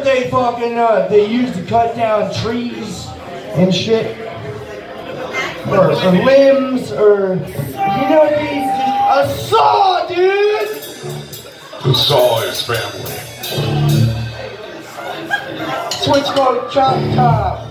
what they fucking uh, they used to cut down trees and shit, or, or limbs, or you know what I mean? A saw, dude. The Saw is family. Switch mode, chop top.